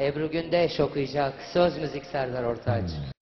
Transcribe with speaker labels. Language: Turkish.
Speaker 1: Ebru Gündeş okuyacak. Söz müzik Serdar Ortaç. Hmm.